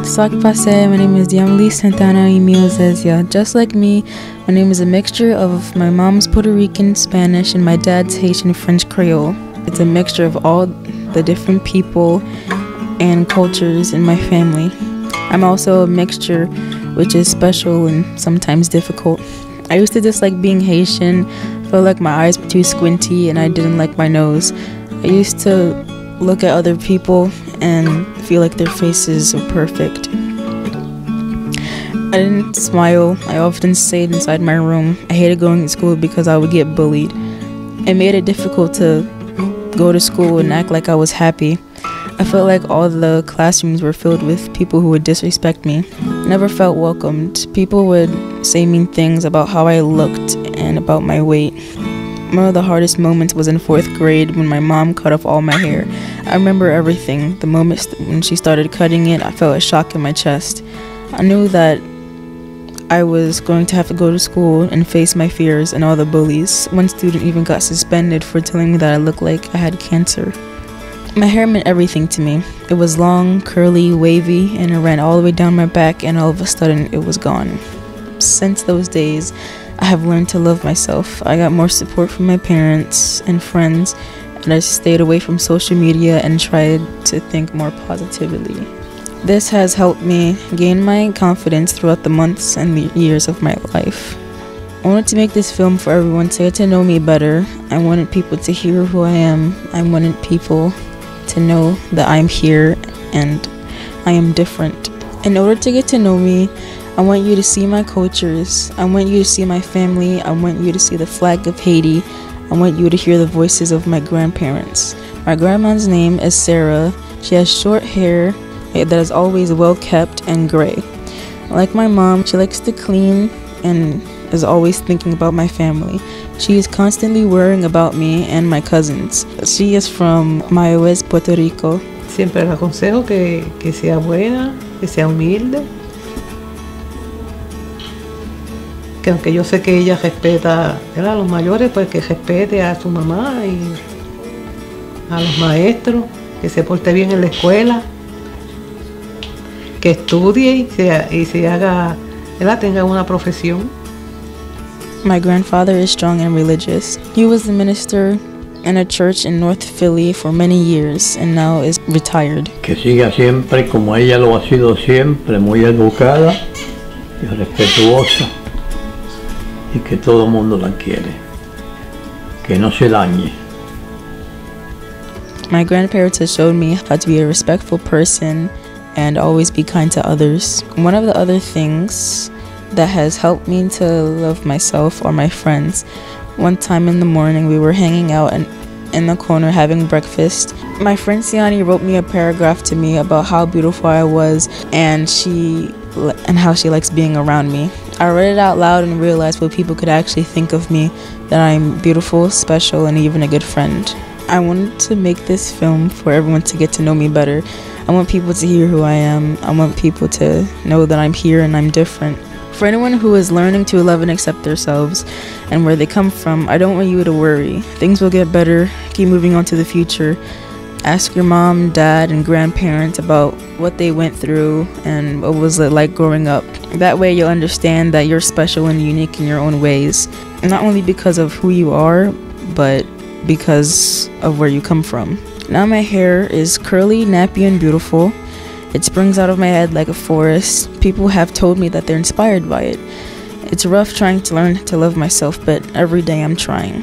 Sak Pase. My name is Diamalis Santana Emile. Just like me, my name is a mixture of my mom's Puerto Rican Spanish and my dad's Haitian French Creole. It's a mixture of all the different people and cultures in my family. I'm also a mixture which is special and sometimes difficult. I used to dislike being Haitian, felt like my eyes were too squinty and I didn't like my nose. I used to look at other people and feel like their faces are perfect. I didn't smile. I often stayed inside my room. I hated going to school because I would get bullied. It made it difficult to go to school and act like I was happy. I felt like all the classrooms were filled with people who would disrespect me. Never felt welcomed. People would say mean things about how I looked and about my weight. One of the hardest moments was in fourth grade when my mom cut off all my hair. I remember everything. The moment when she started cutting it, I felt a shock in my chest. I knew that I was going to have to go to school and face my fears and all the bullies. One student even got suspended for telling me that I looked like I had cancer. My hair meant everything to me. It was long, curly, wavy, and it ran all the way down my back, and all of a sudden it was gone. Since those days, I have learned to love myself. I got more support from my parents and friends, and I stayed away from social media and tried to think more positively. This has helped me gain my confidence throughout the months and the years of my life. I wanted to make this film for everyone to get to know me better. I wanted people to hear who I am. I wanted people to know that I'm here and I am different. In order to get to know me, I want you to see my cultures. I want you to see my family. I want you to see the flag of Haiti. I want you to hear the voices of my grandparents. My grandma's name is Sarah. She has short hair that is always well kept and gray. Like my mom, she likes to clean and is always thinking about my family. She is constantly worrying about me and my cousins. She is from Mayagüez, Puerto Rico. Siempre le aconsejo que, que sea buena, que sea humilde, que aunque yo sé que ella respeta a los mayores, pues que respete a su mamá y a los maestros, que se porte bien en la escuela, que estudie y se, y se haga, ella tenga una profesión. My grandfather is strong and religious. He was the minister in a church in North Philly for many years and now is retired. Que siga siempre como ella lo ha sido siempre, muy educada y respetuosa. Y que todo mundo la quiere, que no se dañe. My grandparents have showed me how to be a respectful person and always be kind to others. One of the other things that has helped me to love myself or my friends. One time in the morning, we were hanging out and in the corner having breakfast. My friend Siani wrote me a paragraph to me about how beautiful I was and she and how she likes being around me. I read it out loud and realized what people could actually think of me that I'm beautiful, special, and even a good friend. I wanted to make this film for everyone to get to know me better. I want people to hear who I am. I want people to know that I'm here and I'm different. For anyone who is learning to love and accept themselves and where they come from, I don't want you to worry. Things will get better. Keep moving on to the future. Ask your mom, dad, and grandparents about what they went through and what was it like growing up. That way you'll understand that you're special and unique in your own ways. Not only because of who you are, but because of where you come from. Now my hair is curly, nappy, and beautiful. It springs out of my head like a forest. People have told me that they're inspired by it. It's rough trying to learn to love myself, but every day I'm trying.